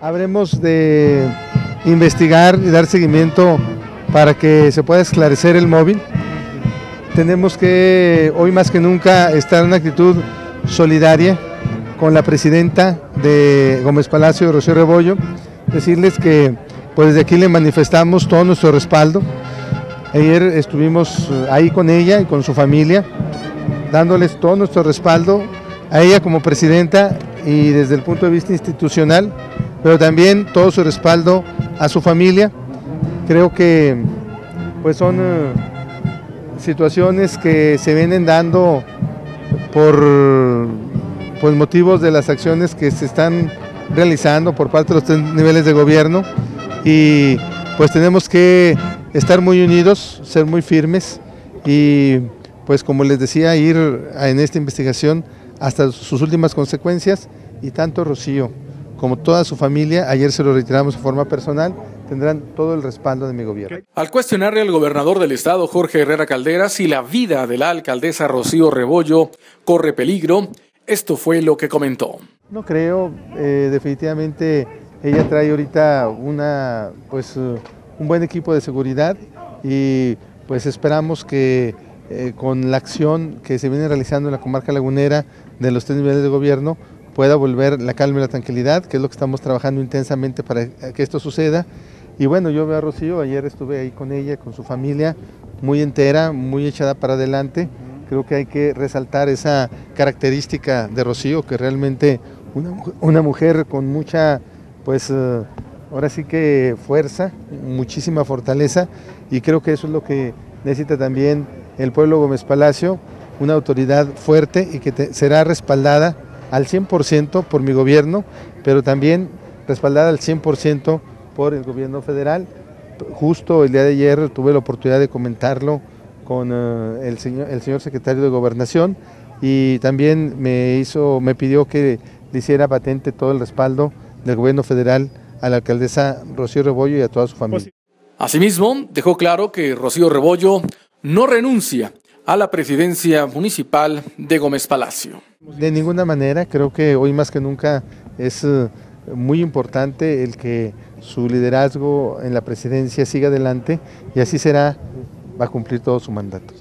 Habremos de investigar y dar seguimiento para que se pueda esclarecer el móvil. Tenemos que hoy más que nunca estar en una actitud solidaria con la presidenta de Gómez Palacio, Rocío Rebollo, decirles que pues desde aquí le manifestamos todo nuestro respaldo. Ayer estuvimos ahí con ella y con su familia, dándoles todo nuestro respaldo a ella como presidenta y desde el punto de vista institucional, pero también todo su respaldo a su familia. Creo que pues son eh, situaciones que se vienen dando por pues, motivos de las acciones que se están realizando por parte de los tres niveles de gobierno. Y pues tenemos que estar muy unidos, ser muy firmes y pues como les decía, ir en esta investigación hasta sus últimas consecuencias. Y tanto Rocío como toda su familia, ayer se lo retiramos de forma personal, tendrán todo el respaldo de mi gobierno. Al cuestionarle al gobernador del estado, Jorge Herrera Caldera, si la vida de la alcaldesa Rocío Rebollo corre peligro, esto fue lo que comentó. No creo, eh, definitivamente ella trae ahorita una, pues, uh, un buen equipo de seguridad y pues esperamos que eh, con la acción que se viene realizando en la comarca lagunera de los tres niveles de gobierno pueda volver la calma y la tranquilidad, que es lo que estamos trabajando intensamente para que esto suceda. Y bueno, yo veo a Rocío, ayer estuve ahí con ella, con su familia, muy entera, muy echada para adelante. Creo que hay que resaltar esa característica de Rocío, que realmente una, una mujer con mucha, pues eh, ahora sí que fuerza, muchísima fortaleza, y creo que eso es lo que necesita también el pueblo Gómez Palacio, una autoridad fuerte y que te, será respaldada al 100% por mi gobierno, pero también respaldada al 100% por el gobierno federal. Justo el día de ayer tuve la oportunidad de comentarlo con uh, el, señor, el señor secretario de Gobernación y también me, hizo, me pidió que le hiciera patente todo el respaldo del gobierno federal a la alcaldesa Rocío Rebollo y a toda su familia. Asimismo, dejó claro que Rocío Rebollo no renuncia a la presidencia municipal de Gómez Palacio. De ninguna manera, creo que hoy más que nunca es uh, muy importante el que su liderazgo en la presidencia siga adelante y así será, va a cumplir todo su mandato.